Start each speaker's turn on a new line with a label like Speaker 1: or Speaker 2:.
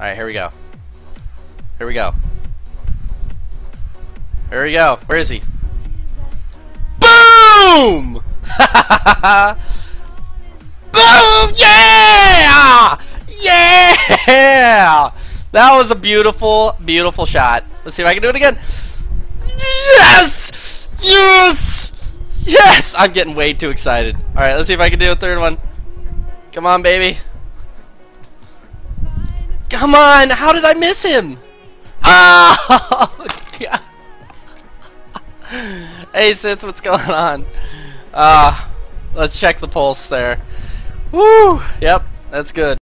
Speaker 1: Alright, here we go. Here we go. Here we go. Where is he? Boom! Boom! Yeah! Yeah! That was a beautiful, beautiful shot. Let's see if I can do it again. Yes! Yes! Yes! I'm getting way too excited. Alright, let's see if I can do a third one. Come on, baby. Come on! How did I miss him? Oh! God. Hey, Sith, what's going on? Uh, let's check the pulse there. Woo! Yep, that's good.